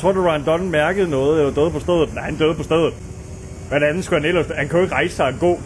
Tror du, Ryan Dunn mærkede noget, eller døde på stedet? Nej, han døde på stedet. Hvad andet skulle han ellers? Han kunne ikke rejse sig og gå.